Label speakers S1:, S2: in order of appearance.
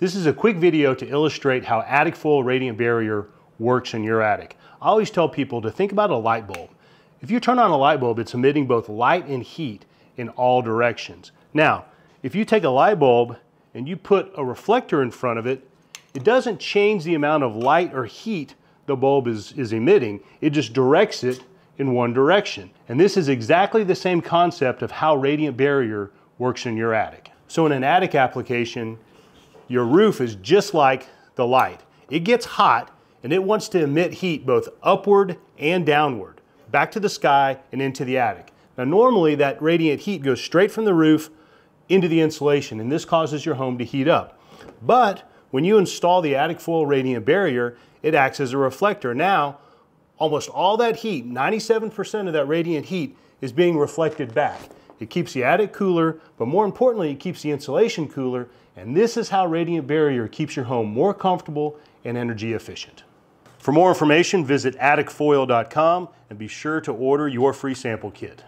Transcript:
S1: This is a quick video to illustrate how AtticFoil radiant barrier works in your attic. I always tell people to think about a light bulb. If you turn on a light bulb, it's emitting both light and heat in all directions. Now, if you take a light bulb and you put a reflector in front of it, it doesn't change the amount of light or heat the bulb is, is emitting. It just directs it in one direction. And this is exactly the same concept of how radiant barrier works in your attic. So in an attic application, your roof is just like the light. It gets hot and it wants to emit heat both upward and downward, back to the sky and into the attic. Now normally that radiant heat goes straight from the roof into the insulation and this causes your home to heat up. But when you install the AtticFoil radiant barrier, it acts as a reflector. Now, almost all that heat, 97% of that radiant heat is being reflected back. It keeps the attic cooler, but more importantly, it keeps the insulation cooler, and this is how Radiant Barrier keeps your home more comfortable and energy efficient. For more information, visit atticfoil.com and be sure to order your free sample kit.